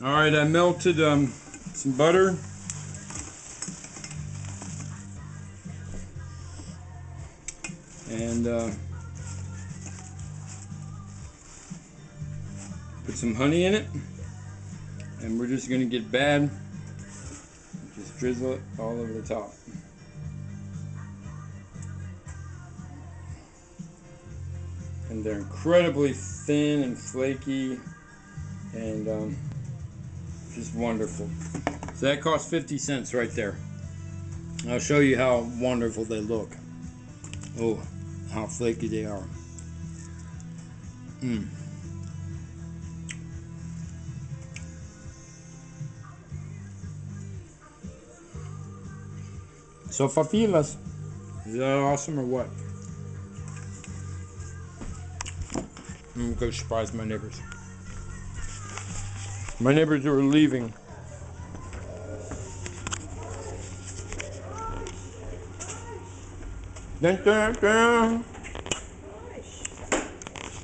All right, I melted um, some butter. And uh, put some honey in it. And we're just gonna get bad. Just drizzle it all over the top. And they're incredibly thin and flaky and um, just wonderful. So that cost 50 cents right there. I'll show you how wonderful they look. Oh, how flaky they are. Mmm. Sopapillas, is that awesome or what? I'm gonna go surprise my neighbors. My neighbors are leaving. Dun, dun, dun.